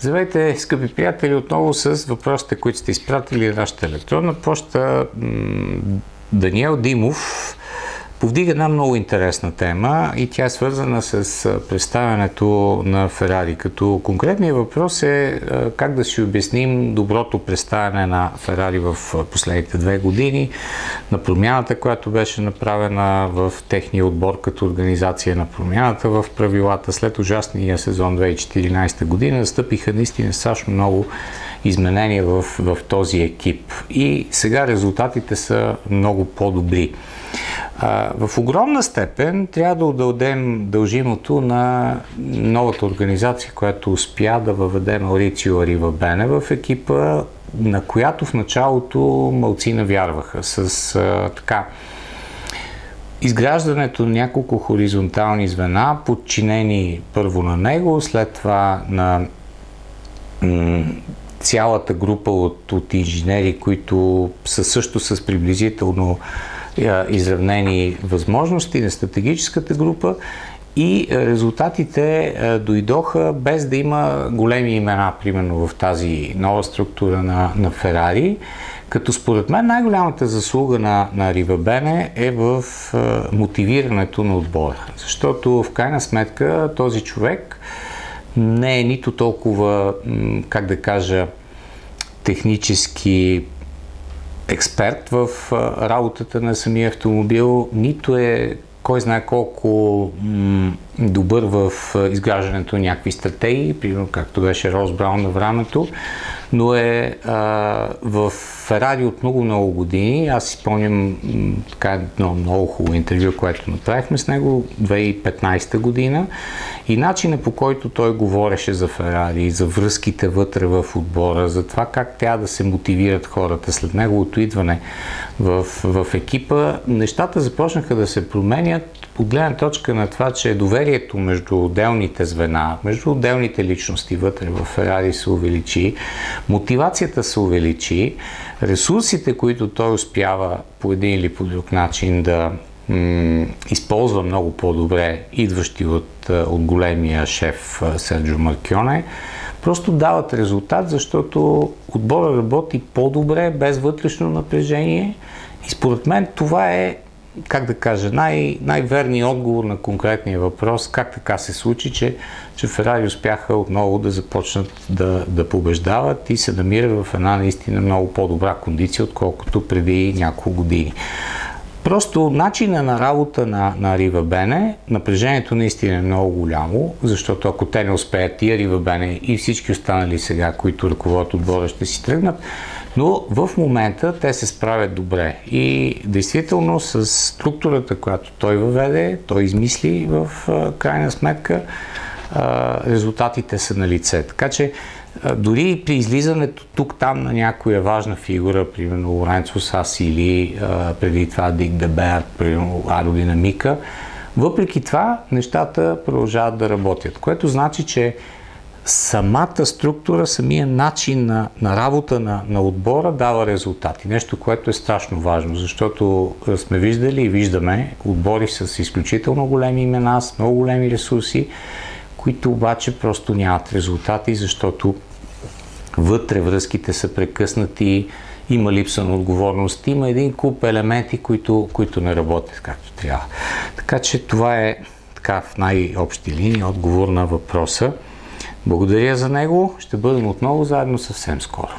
Здравейте, скъпи приятели, отново с въпросите, които сте изпратили на нашата електронна почта. Даниел Димов повдига една много интересна тема и тя е свързана с представянето на Ферари. Като конкретният въпрос е как да си обясним доброто представяне на Ферари в последните две години, на промяната, която беше направена в техния отбор като организация на промяната в правилата. След ужасния сезон 2014 година настъпиха наистина страшно много изменения в, в този екип. И сега резултатите са много по-добри. В огромна степен трябва да отдадем дължимото на новата организация, която успя да въведе Маурицио Арива Бене в екипа, на която в началото мълци навярваха с а, така изграждането на няколко хоризонтални звена, подчинени първо на него, след това на цялата група от, от инженери, които са също с приблизително изравнени възможности на стратегическата група и резултатите дойдоха без да има големи имена, примерно в тази нова структура на, на Ферари. Като според мен най-голямата заслуга на, на Ривабене е в е, мотивирането на отбора. Защото в крайна сметка този човек не е нито толкова, как да кажа, технически експерт в работата на самия автомобил, нито е кой знае колко добър в изграждането на някакви стратегии, примерно както беше Рос Браун на времето, но е а, в Ферари от много-много години. Аз си спомням така едно много хубаво интервю, което направихме с него 2015 година и начина по който той говореше за Ферари, за връзките вътре в отбора, за това как трябва да се мотивират хората след неговото идване в, в екипа, нещата започнаха да се променят от гледна точка на това, че доверието между отделните звена, между отделните личности вътре в Ферари се увеличи, мотивацията се увеличи, ресурсите, които той успява по един или по друг начин да м- използва много по-добре, идващи от, от големия шеф Серджо Маркионе, просто дават резултат, защото отбора работи по-добре, без вътрешно напрежение. И според мен това е как да кажа, най- най-верният отговор на конкретния въпрос, как така се случи, че, че Ферари успяха отново да започнат да, да побеждават и се намират в една наистина много по-добра кондиция, отколкото преди няколко години. Просто начина на работа на, на Рива Бене, напрежението наистина е много голямо, защото ако те не успеят и Рива Бене и всички останали сега, които ръководят отбора, ще си тръгнат, но в момента те се справят добре и действително с структурата, която той въведе, той измисли в крайна сметка, резултатите са на лице. Така че дори при излизането тук-там на някоя важна фигура, примерно Лоренцо Сас или преди това Дик Дебер, примерно аеродинамика, въпреки това нещата продължават да работят, което значи, че самата структура, самия начин на, на работа на, на отбора дава резултати. Нещо, което е страшно важно, защото сме виждали и виждаме отбори с изключително големи имена, с много големи ресурси, които обаче просто нямат резултати, защото вътре връзките са прекъснати, има липса на отговорност, има един куп елементи, които, които не работят както трябва. Така че това е така в най-общи линии отговор на въпроса. Благодаря за него. Ще бъдем отново заедно съвсем скоро.